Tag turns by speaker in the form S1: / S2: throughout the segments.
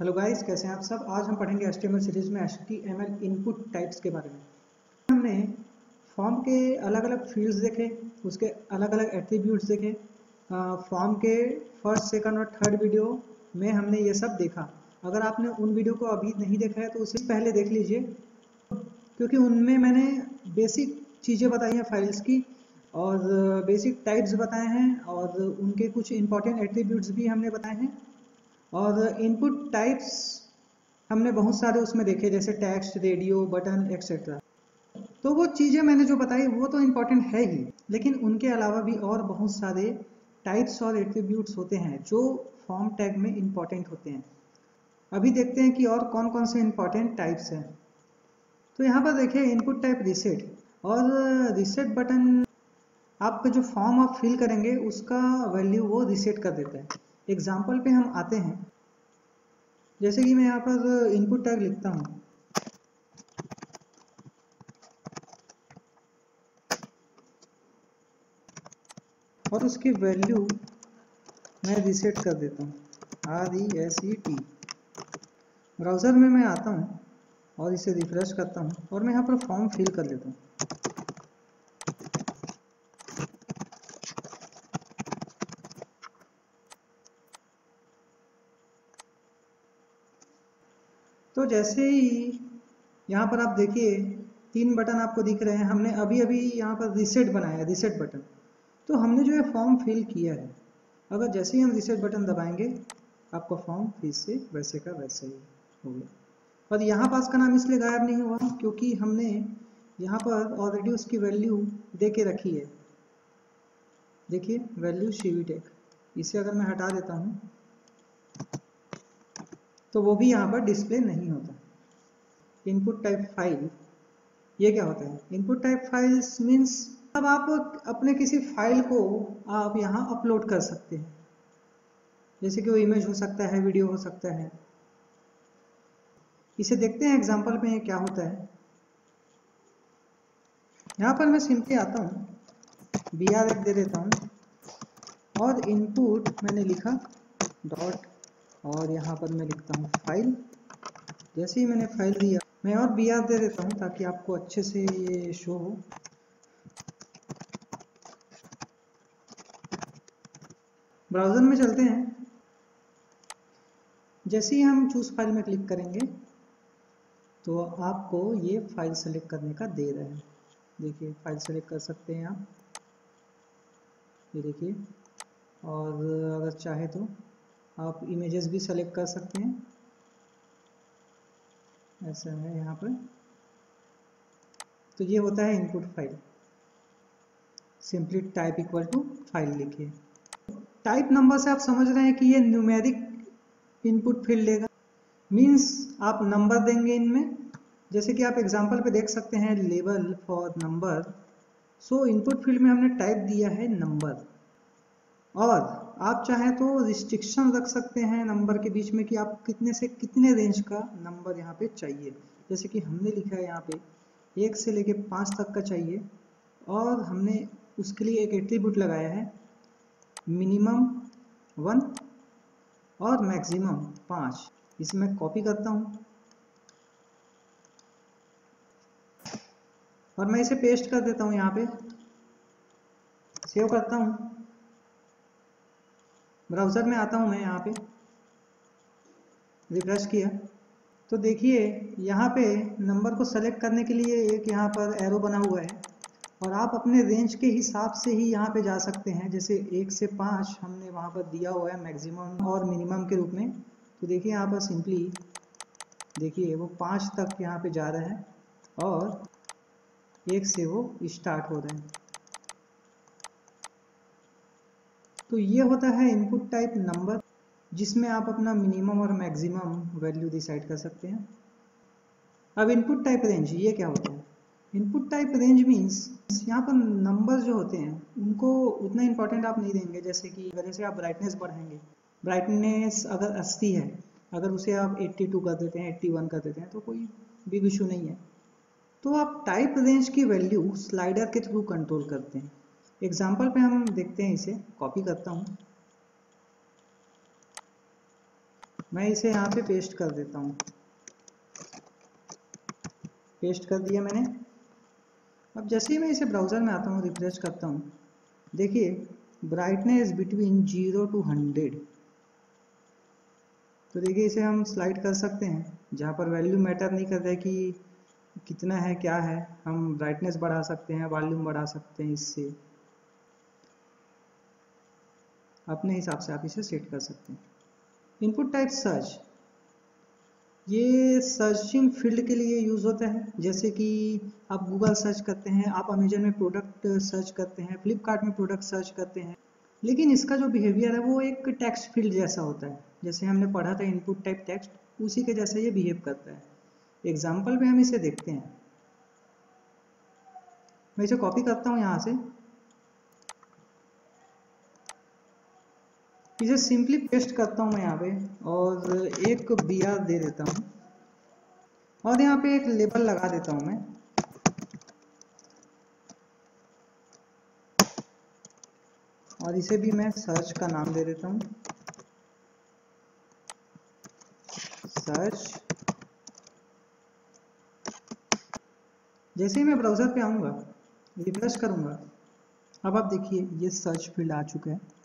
S1: Hello guys कैसे हैं आप सब? आज हम पढ़ेंगे एच सीरीज़ में एच इनपुट टाइप्स के बारे में। हमने फॉर्म के अलग अलग फील्ड्स देखे, उसके अलग अलग एट्रीब्यूट्स देखे फॉर्म के फ़र्स्ट सेकंड और थर्ड वीडियो में हमने ये सब देखा। अगर आपने उन वीडियो को अभी नहीं देखा है तो उसे पहले देख लीजिए। क्योंकि उनमें मैंने बेसिक चीज़ें बताई हैं फाइल्स की, और बेसिक टाइप्स बताए हैं, और उनके कुछ इंपॉर्टेंट एट्रीब्यूट्स भी हमने बताए हैं। और इनपुट टाइप्स हमने बहुत सारे उसमें देखे, जैसे टेक्स्ट रेडियो बटन एक्सेट्रा तो वो चीज़ें मैंने जो बताई, वो तो इंपॉर्टेंट है ही। लेकिन उनके अलावा भी और बहुत सारे टाइप्स और एट्रीब्यूट्स होते हैं, जो फॉर्म टैग में इंपॉर्टेंट होते हैं। अभी देखते हैं कि और कौन कौन से इंपॉर्टेंट टाइप्स हैं। तो यहाँ पर देखिए इनपुट टाइप रिसेट और रिसेट बटन आपका जो फॉर्म आप फिल करेंगे, उसका वैल्यू वो रिसेट कर देता है। एग्ज़ाम्पल पे हम आते हैं। जैसे कि मैं यहाँ पर इनपुट टैग लिखता हूँ। और उसकी वैल्यू मैं रिसेट कर देता हूँ। R E S E T browser में मैं आता हूँ और इसे रिफ्रेश करता हूँ और मैं यहाँ पर फॉर्म फिल कर लेता हूँ। जैसे ही यहाँ पर आप देखिए, तीन बटन आपको दिख रहे हैं। हमने अभी अभी यहाँ पर रिसेट बनाया रिसेट बटन तो हमने जो है फॉर्म फिल किया है, अगर जैसे ही हम रिसेट बटन दबाएँगे, आपका फॉर्म फिर से वैसे का वैसे ही हो गया और यहाँ पास का नाम इसलिए गायब नहीं हुआ क्योंकि हमने यहाँ पर ऑलरेडी उसकी वैल्यू दे के रखी है। देखिए वैल्यू शीवी टेक इसे अगर मैं हटा देता हूँ तो वो भी यहाँ पर डिस्प्ले नहीं होता। इनपुट टाइप फ़ाइल ये क्या होता है? इनपुट टाइप फाइल्स मीन्स अब आप अपने किसी फ़ाइल को आप यहाँ अपलोड कर सकते हैं। जैसे कि वो इमेज हो सकता है वीडियो हो सकता है। इसे देखते हैं एग्ज़ाम्पल में क्या होता है। यहाँ पर मैं सिंपली आता हूँ। बी आर दे देता हूँ। और इनपुट मैंने लिखा डॉट और यहाँ पर मैं लिखता हूँ फ़ाइल जैसे ही मैंने फ़ाइल दिया, मैं और बी आर दे देता हूँ ताकि आपको अच्छे से ये शो हो। ब्राउज़र में चलते हैं। जैसे ही हम चूज़ फ़ाइल में क्लिक करेंगे तो आपको ये फ़ाइल सेलेक्ट करने का दे रहा है। देखिए फ़ाइल सेलेक्ट कर सकते हैं आप। ये देखिए, और अगर चाहे तो आप इमेजेस भी सेलेक्ट कर सकते हैं। ऐसा है यहाँ पर। तो ये होता है input file simply type equal to file लिखिए। टाइप नंबर से आप समझ रहे हैं कि ये न्यूमेरिक इनपुट फ़ील्ड लेगा। मींस आप नंबर देंगे इनमें। जैसे कि आप एग्जांपल पे देख सकते हैं label for number so input field में हमने टाइप दिया है नंबर और आप चाहें तो रिस्ट्रिक्शन रख सकते हैं नंबर के बीच में कि आप कितने से कितने रेंज का नंबर यहाँ पे चाहिए। जैसे कि हमने लिखा है यहाँ पे, एक से लेके पाँच तक का चाहिए और हमने उसके लिए एक एट्रीब्यूट लगाया है मिनिमम वन और मैक्सिमम पाँच। इसे मैं कॉपी करता हूँ और मैं इसे पेस्ट कर देता हूँ यहाँ पे। सेव करता हूँ। ब्राउज़र में आता हूँ मैं यहाँ पे। रिफ्रेश किया। तो देखिए, यहाँ पे नंबर को सेलेक्ट करने के लिए एक यहाँ पर एरो बना हुआ है और आप अपने रेंज के हिसाब से ही यहाँ पे जा सकते हैं। जैसे एक से पाँच हमने वहाँ पर दिया हुआ है मैक्सिमम और मिनिमम के रूप में। तो देखिए यहाँ पर सिंपली देखिए, वो पाँच तक यहाँ पे जा रहा है और एक से वो स्टार्ट हो रहे हैं। तो ये होता है इनपुट टाइप नंबर जिसमें आप अपना मिनिमम और मैक्सिमम वैल्यू डिसाइड कर सकते हैं। अब इनपुट टाइप रेंज ये क्या होता है? इनपुट टाइप रेंज मीन्स यहाँ पर नंबर जो होते हैं, उनको उतना इंपॉर्टेंट आप नहीं देंगे, जैसे कि जैसे आप ब्राइटनेस बढ़ाएँगे। ब्राइटनेस अगर 80 है, अगर उसे आप 82 कर देते हैं 81 कर देते हैं तो कोई बिग इशू नहीं है। तो आप टाइप रेंज की वैल्यू स्लाइडर के थ्रू कंट्रोल करते हैं। एग्ज़ाम्पल पे हम देखते हैं इसे कॉपी करता हूँ। मैं इसे यहाँ पे पेस्ट कर देता हूँ। पेस्ट कर दिया मैंने। अब जैसे ही मैं इसे ब्राउज़र में आता हूँ रिफ्रेश करता हूँ, देखिए brightness between zero to hundred तो देखिए, इसे हम स्लाइड कर सकते हैं, जहाँ पर वैल्यू मैटर नहीं कर रहा है कि कितना है, क्या है। हम ब्राइटनेस बढ़ा सकते हैं वॉल्यूम बढ़ा सकते हैं इससे। अपने हिसाब से आप इसे सेट कर सकते हैं। इनपुट टाइप सर्च ये सर्चिंग फ़ील्ड के लिए यूज़ होता है। जैसे कि आप गूगल सर्च करते हैं, आप अमेजन में प्रोडक्ट सर्च करते हैं फ्लिपकार्ट में प्रोडक्ट सर्च करते हैं। लेकिन इसका जो बिहेवियर है, वो एक टेक्स्ट फ़ील्ड जैसा होता है। जैसे हमने पढ़ा था इनपुट टाइप टेक्स्ट उसी के जैसे ये बिहेव करता है। एग्ज़ाम्पल में हम इसे देखते हैं। मैं इसे कॉपी करता हूँ यहाँ से। इसे सिंपली पेस्ट करता हूँ मैं यहाँ पे, और एक बी आर दे देता हूँ। और यहाँ पे एक लेबल लगा देता हूँ मैं। और इसे भी मैं सर्च का नाम दे देता हूँ। सर्च। जैसे ही मैं ब्राउज़र पे आऊँगा रिफ्रेश करूँगा, अब आप देखिए, ये सर्च फ़ील्ड आ चुका है।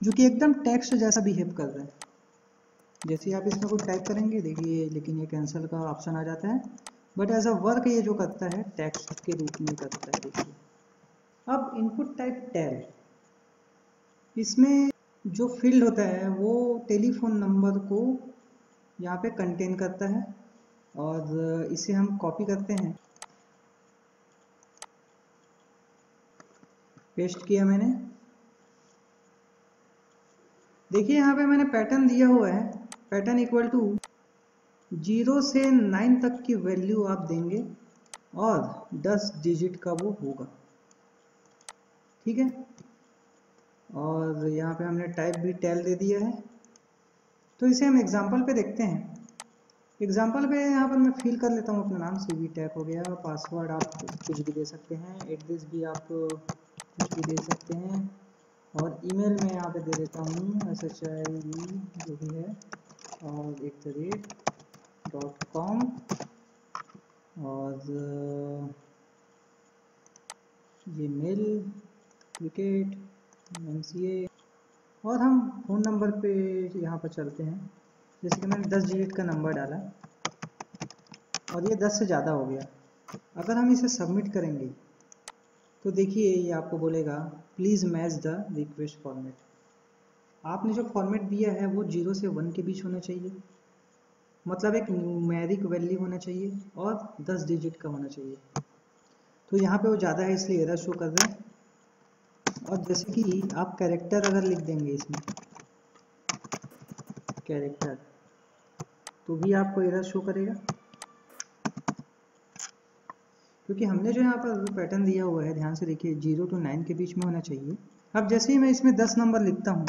S1: जो कि एकदम टेक्स्ट जैसा बिहेव कर रहा है। जैसे आप इसमें कुछ टाइप करेंगे, देखिए, लेकिन ये कैंसिल का ऑप्शन आ जाता है। बट एज अ वर्क ये जो करता है टेक्स्ट के रूप में करता है, देखिए। अब इनपुट टाइप टेल इसमें जो फ़ील्ड होता है, वो टेलीफोन नंबर को यहाँ पे कंटेन करता है और इसे हम कॉपी करते हैं। पेस्ट किया मैंने। देखिए, यहाँ पे मैंने पैटर्न दिया हुआ है। पैटर्न इक्वल टू ज़ीरो से नाइन तक की वैल्यू आप देंगे और दस डिजिट का वो होगा। ठीक है? और यहाँ पे हमने टाइप भी टेल दे दिया है। तो इसे हम एग्जांपल पे देखते हैं। एग्जांपल पे यहाँ पर मैं फिल कर लेता हूँ अपना नाम। सी वी टैप हो गया पासवर्ड आप कुछ भी दे सकते हैं। एड्रेस भी आप कुछ भी दे सकते हैं। और ईमेल में यहाँ पे दे देता हूँ एस एच आई वी जो भी है, और एक द रेट डॉट कॉम और ये मेल क्रिकेट एम और हम फ़ोन नंबर पे यहाँ पर चलते हैं। जैसे कि मैंने दस डिजिट का नंबर डाला, और ये दस से ज़्यादा हो गया। अगर हम इसे सबमिट करेंगे तो देखिए, ये आपको बोलेगा please match the request format आपने जो फॉर्मेट दिया है, वो ज़ीरो से वन के बीच होना चाहिए। मतलब एक न्यूमेरिक वैल्यू होना चाहिए और दस डिजिट का होना चाहिए। तो यहाँ पे वो ज़्यादा है, इसलिए एरर शो कर रहे हैं। और जैसे कि आप कैरेक्टर अगर लिख देंगे इसमें कैरेक्टर तो भी आपको एरर शो करेगा। क्योंकि हमने जो यहाँ पर पैटर्न दिया हुआ है, ध्यान से देखिए ज़ीरो टू नाइन के बीच में होना चाहिए। अब जैसे ही मैं इसमें दस नंबर लिखता हूँ,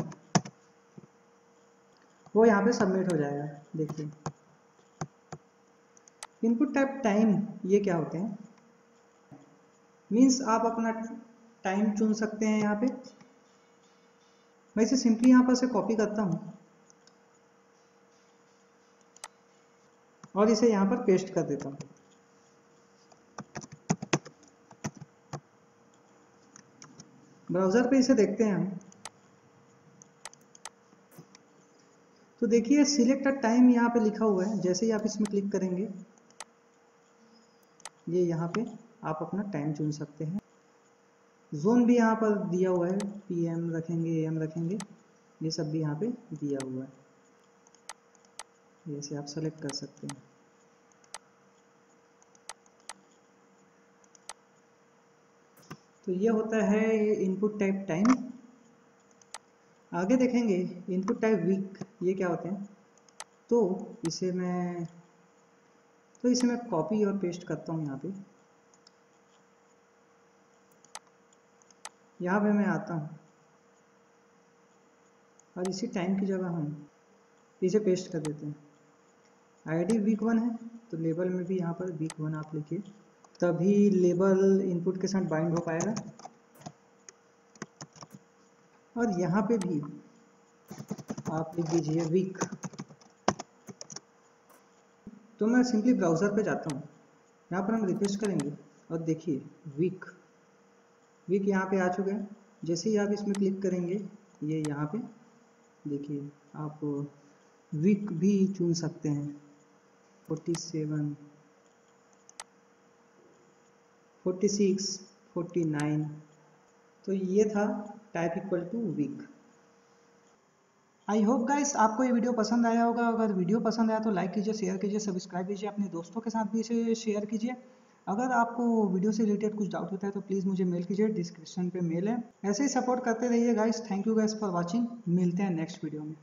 S1: वो यहाँ पे सबमिट हो जाएगा, देखिए। इनपुट टाइप टाइम ये क्या होते हैं? मीन्स आप अपना टाइम चुन सकते हैं यहाँ पे। मैं इसे सिंपली यहाँ पर से कॉपी करता हूँ। और इसे यहाँ पर पेस्ट कर देता हूँ। ब्राउज़र पे इसे देखते हैं हम। तो देखिए सिलेक्ट अ टाइम यहाँ पे लिखा हुआ है। जैसे ही आप इसमें क्लिक करेंगे, ये यहाँ पे आप अपना टाइम चुन सकते हैं। जोन भी यहाँ पर दिया हुआ है। पीएम रखेंगे एम रखेंगे। ये सब भी यहाँ पे दिया हुआ है। जैसे आप सेलेक्ट कर सकते हैं। तो ये होता है इनपुट टाइप टाइम आगे देखेंगे इनपुट टाइप वीक ये क्या होते हैं? तो इसे मैं तो इसे मैं कॉपी और पेस्ट करता हूँ यहाँ पे। यहाँ पे मैं आता हूँ। और इसी टाइम की जगह हम इसे पेस्ट कर देते हैं। आईडी वीक वन है तो लेबल में भी यहाँ पर वीक वन आप लिखिए। तभी लेबल इनपुट के साथ बाइंड हो पाएगा। और यहाँ पे भी आप लिख दीजिए वीक। तो मैं सिंपली ब्राउज़र पे जाता हूँ। यहाँ पर हम रिक्वेस्ट करेंगे और देखिए वीक। वीक यहाँ पे आ चुके हैं। जैसे ही आप इसमें क्लिक करेंगे, ये यह यहाँ पे देखिए आप वीक भी चुन सकते हैं। 47 46 49 तो ये था type equal to week I hope guys आपको ये वीडियो पसंद आया होगा। अगर वीडियो पसंद आया तो लाइक कीजिए शेयर कीजिए सब्सक्राइब कीजिए, अपने दोस्तों के साथ भी इसे शेयर कीजिए। अगर आपको वीडियो से रिलेटेड कुछ डाउट होता है तो प्लीज़ मुझे मेल कीजिए डिस्क्रिप्शन पे मेल है। ऐसे ही सपोर्ट करते रहिए guys thank you guys for watching मिलते हैं नेक्स्ट वीडियो में।